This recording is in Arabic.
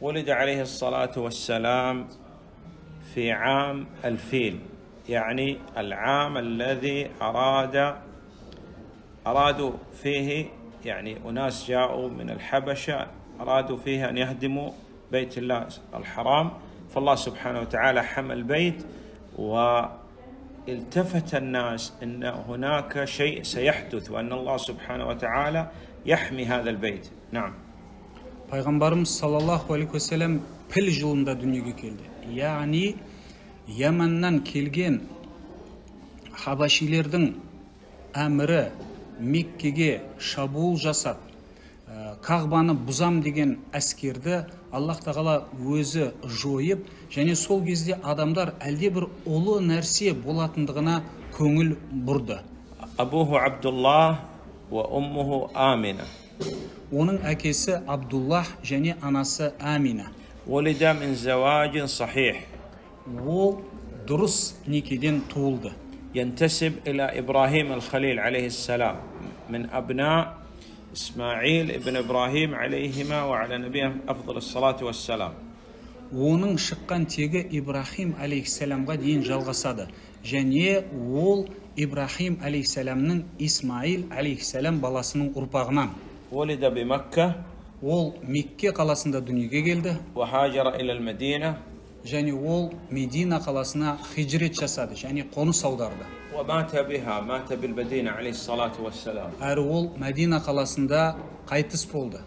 ولد عليه الصلاة والسلام في عام الفيل يعني العام الذي أراد أرادوا فيه يعني أناس جاءوا من الحبشة أرادوا فيه أن يهدموا بيت الله الحرام. فالله سبحانه وتعالى حمى البيت والتفت الناس أن هناك شيء سيحدث وأن الله سبحانه وتعالى يحمي هذا البيت. نعم. пайғамбарымыз саллаллаху алейхи уассалам піл жылында дүниеге келді яғни яманнан келген хабашилердің әмірі меккеге шабуыл жасап қағбаны бұзам деген әскерді аллах тағала өзі жойып және сол кезде адамдар әлде бір ұлы нәрсе болатындығына көңіл бұрды абуху абдулла уа уммуху амина оның әкесі абдуллах және анасы амина ولد من زواج صحيح ол дұрыс некеден туылды ينتسب إلى إبراهيم الخليل عليه السلام من أبناء إسماعيل ابن إبراهيم عليهما وعلى نبيهم أفضل الصلاة والسلام оның шыққан тегі ибрахим алейхисаламға дейін жалғасады және ол ибрахим алейхисаламның исмаил алейхисалам баласының ұрпағынан ولد بمكة ол мекке қаласында дүниеге келді وهاجر إلى المدينة және ол медина қаласына хижрет жасады және қоныс аударды ومات بها مات بالمدينة عليه الصلاة والسلام әрі ол мәдина қаласында қайтыс болды